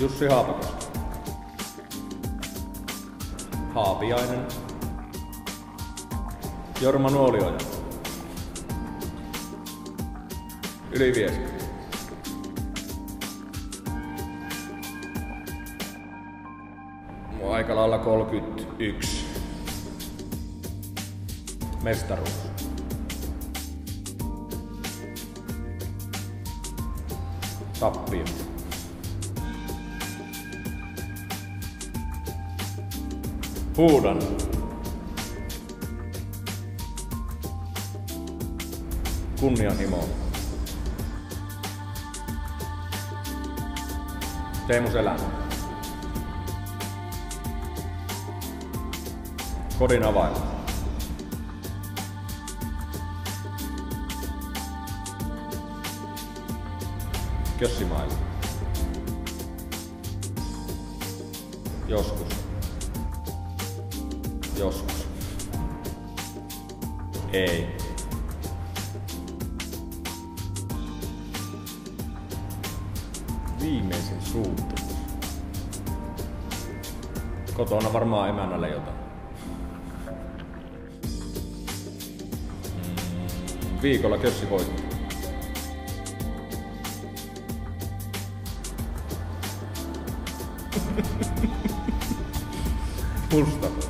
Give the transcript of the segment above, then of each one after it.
Jussi Haapakoski. Haapiainen. Jorma Nuolioja. Ylivieska. Mua aika lailla 31. Mestaruus. Tappio. Huudan. Kunnianhimo. Teemu Selän. Kodin avain. Kössimailla. Joskus. Joskus. Ei. Viimeisin suutumus. Kotona varmaan emännälle jotain. Mm, Viikolla kössi voitti. Musta.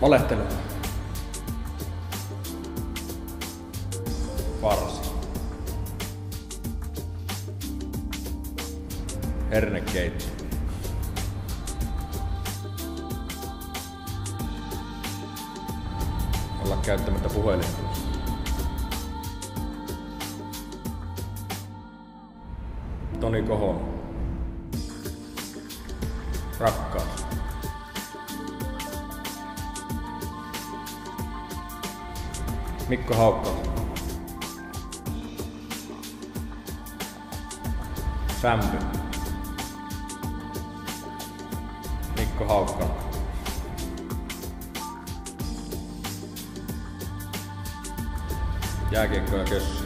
Valehtelu. Varsi. Hernekeitto. Olla käyttämättä puhelinta. Toni Kohon. Rakkaus. Mikko Haukkala. Sämpy. Mikko Haukkala. Jääkiekko ja kössy.